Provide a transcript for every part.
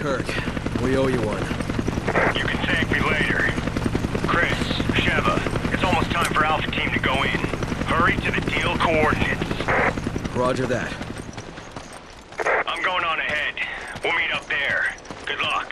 Kirk. We owe you one. You can thank me later. Chris, Sheva, it's almost time for Alpha Team to go in. Hurry to the deal coordinates. Roger that. I'm going on ahead. We'll meet up there. Good luck.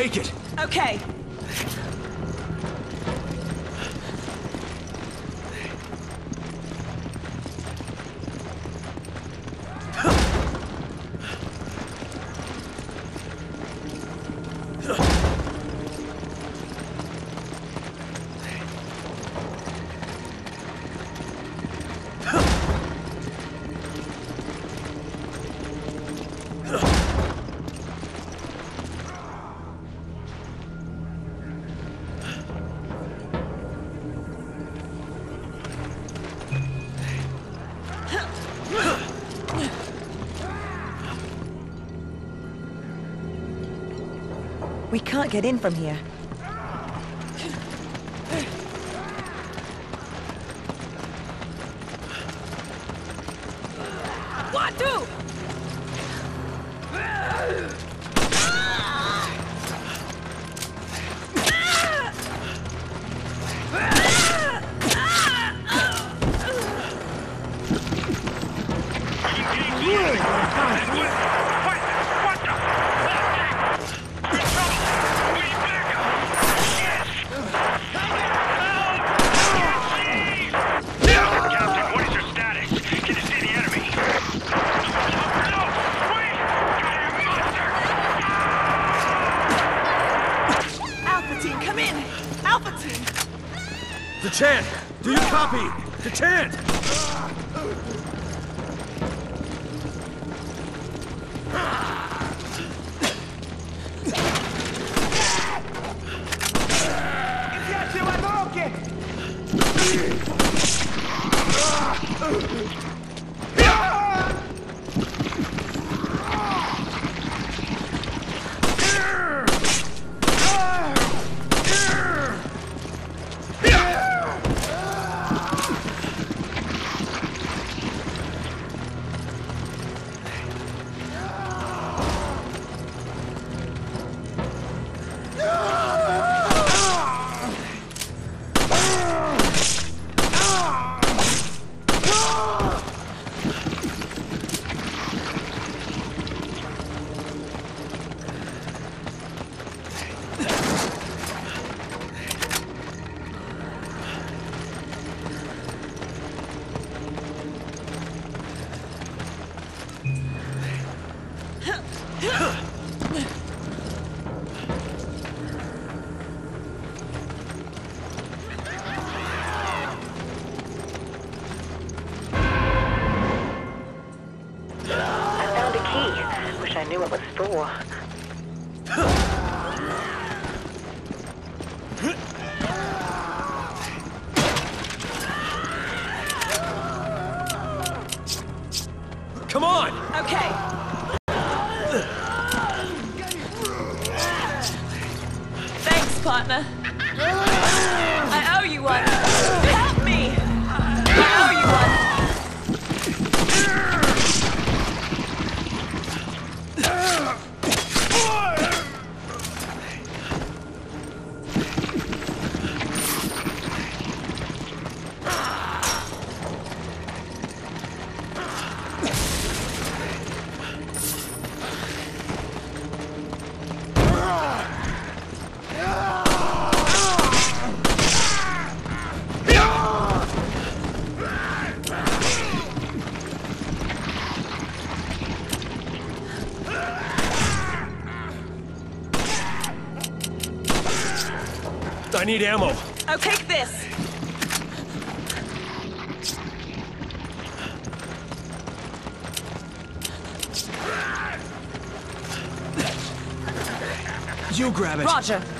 Take it! Okay. We can't get in from here. Dechant! Do you copy? Dechant! I key. I knew what was for. Come on! Okay. Need ammo. Oh, take this. You grab it. Roger.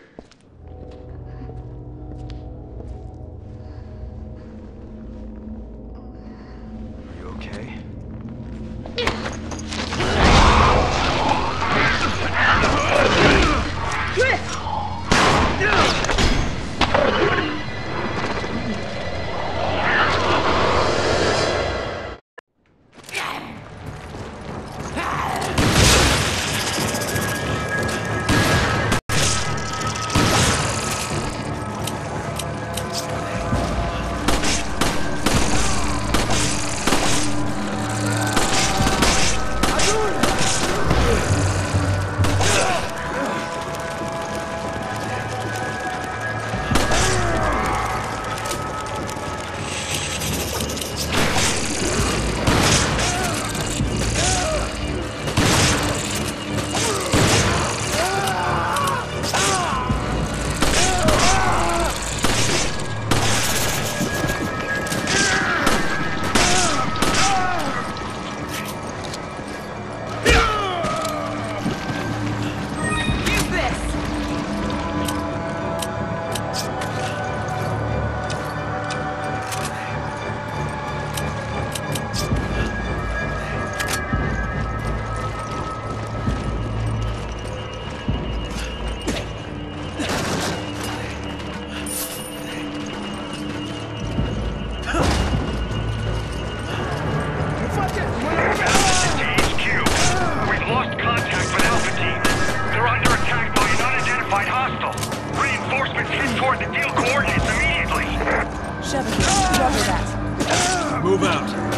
Move out.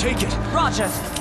Take it. Roger.